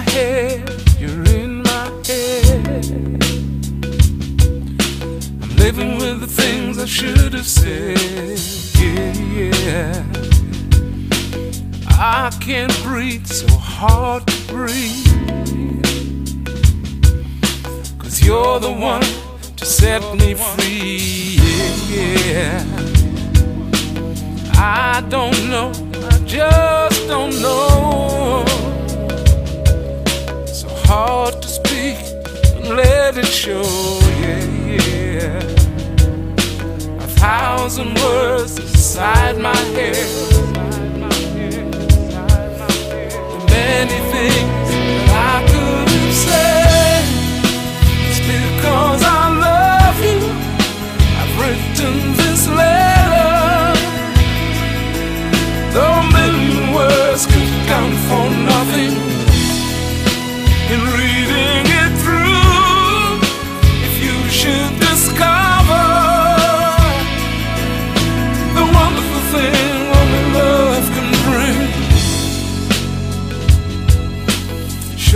head, you're in my head. I'm living with the things I should have said. Yeah, yeah. I can't breathe, so hard to breathe. Cause you're the one to set me free. Yeah, yeah. I don't know, I just. Yeah. A thousand words inside my head. The many things that I could have said. It's because I love you. I've written this letter. Though million words could count for nothing.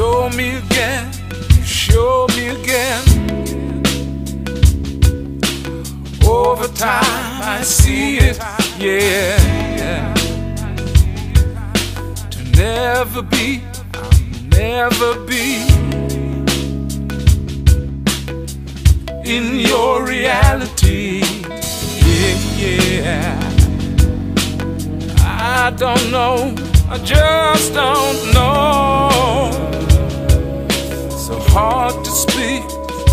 Show me again, show me again. Over time, I see it, yeah. To never be, I'll never be in your reality, yeah, yeah. I don't know, I just don't know. Hard to speak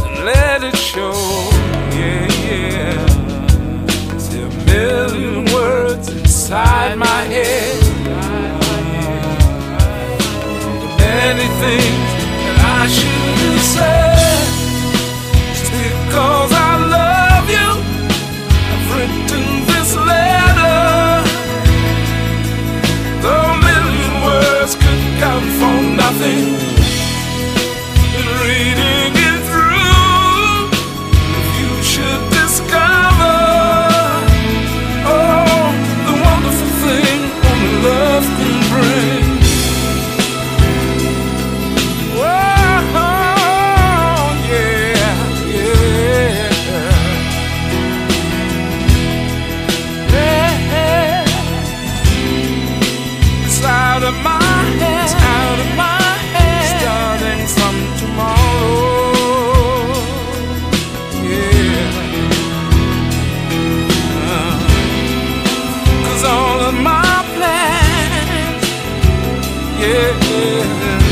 and let it show, yeah, yeah. There a million words inside my head. Many things that I should have said. Just because Cause